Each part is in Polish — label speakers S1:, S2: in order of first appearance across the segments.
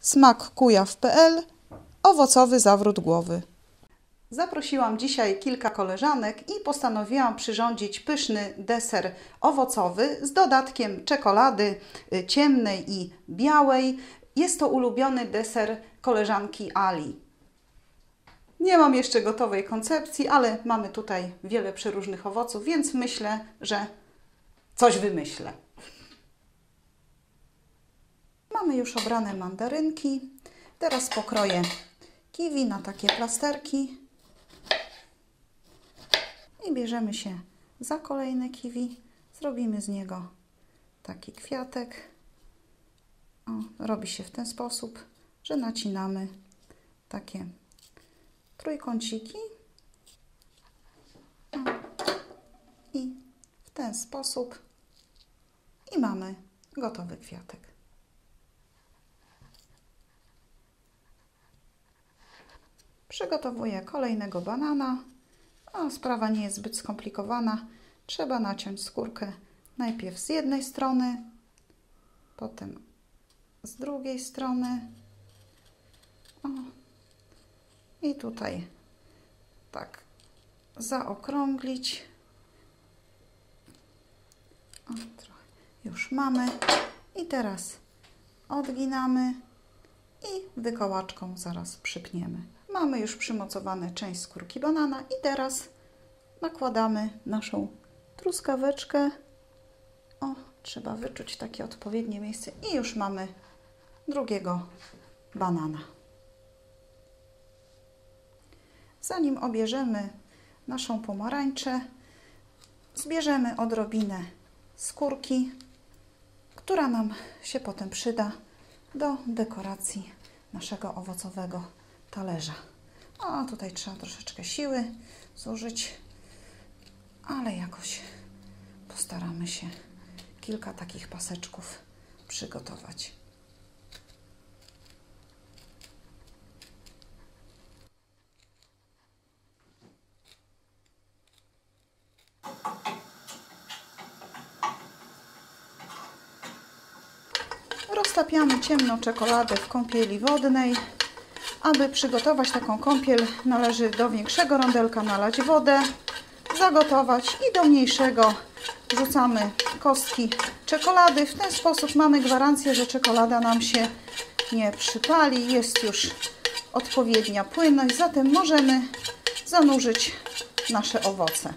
S1: smakkujaw.pl Owocowy zawrót głowy. Zaprosiłam dzisiaj kilka koleżanek i postanowiłam przyrządzić pyszny deser owocowy z dodatkiem czekolady y, ciemnej i białej. Jest to ulubiony deser koleżanki Ali. Nie mam jeszcze gotowej koncepcji, ale mamy tutaj wiele przeróżnych owoców, więc myślę, że coś wymyślę. Mamy już obrane mandarynki. Teraz pokroję kiwi na takie plasterki. I bierzemy się za kolejne kiwi. Zrobimy z niego taki kwiatek. O, robi się w ten sposób, że nacinamy takie trójkąciki. O, I w ten sposób. I mamy gotowy kwiatek. Przygotowuję kolejnego banana. A sprawa nie jest zbyt skomplikowana. Trzeba naciąć skórkę najpierw z jednej strony, potem z drugiej strony. O. I tutaj tak zaokrąglić. O, trochę już mamy. I teraz odginamy i wykołaczką zaraz przypniemy. Mamy już przymocowane część skórki banana i teraz nakładamy naszą truskaweczkę. O, trzeba wyczuć takie odpowiednie miejsce i już mamy drugiego banana. Zanim obierzemy naszą pomarańczę, zbierzemy odrobinę skórki, która nam się potem przyda do dekoracji naszego owocowego talerza. O, tutaj trzeba troszeczkę siły zużyć, ale jakoś postaramy się kilka takich paseczków przygotować. Roztapiamy ciemną czekoladę w kąpieli wodnej. Aby przygotować taką kąpiel należy do większego rondelka nalać wodę, zagotować i do mniejszego wrzucamy kostki czekolady. W ten sposób mamy gwarancję, że czekolada nam się nie przypali. Jest już odpowiednia płynność, zatem możemy zanurzyć nasze owoce.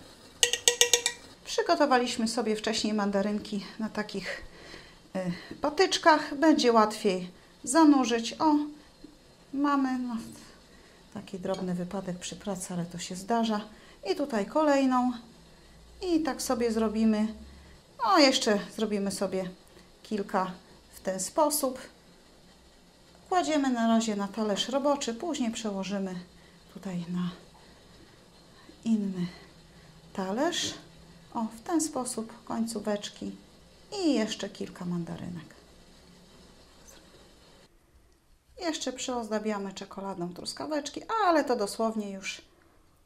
S1: Przygotowaliśmy sobie wcześniej mandarynki na takich y, patyczkach. Będzie łatwiej zanurzyć. O, mamy no, taki drobny wypadek przy pracy, ale to się zdarza. I tutaj kolejną. I tak sobie zrobimy. No, jeszcze zrobimy sobie kilka w ten sposób. Kładziemy na razie na talerz roboczy, później przełożymy tutaj na inny talerz. O, w ten sposób końcóweczki i jeszcze kilka mandarynek. Jeszcze przyozdabiamy czekoladą truskaweczki, ale to dosłownie już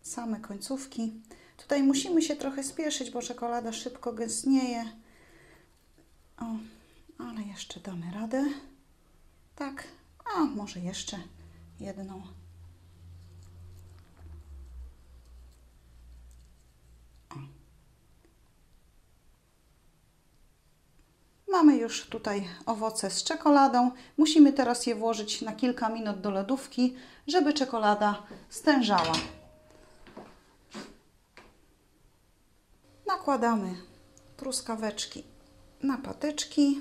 S1: same końcówki. Tutaj musimy się trochę spieszyć, bo czekolada szybko gęstnieje. O, ale jeszcze damy radę. Tak, a może jeszcze jedną. Mamy już tutaj owoce z czekoladą. Musimy teraz je włożyć na kilka minut do lodówki, żeby czekolada stężała. Nakładamy truskaweczki na patyczki.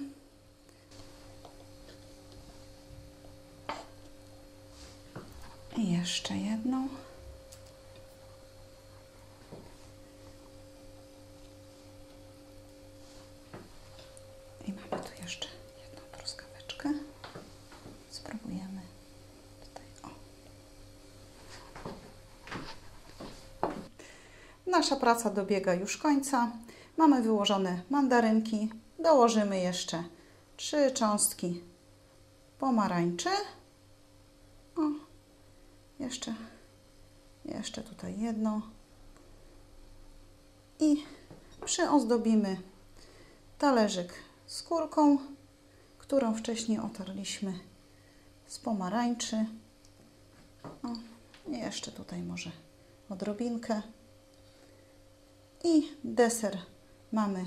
S1: I jeszcze jedną. I mamy tu jeszcze jedną truskaweczkę. Spróbujemy tutaj. O. Nasza praca dobiega już końca. Mamy wyłożone mandarynki. Dołożymy jeszcze trzy cząstki pomarańczy. O, jeszcze, jeszcze tutaj jedno. I przyozdobimy talerzyk skórką, którą wcześniej otarliśmy z pomarańczy. O, jeszcze tutaj może odrobinkę. I deser mamy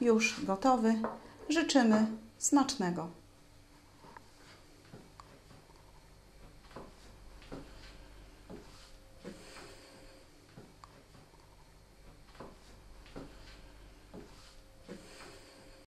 S1: już gotowy. Życzymy smacznego.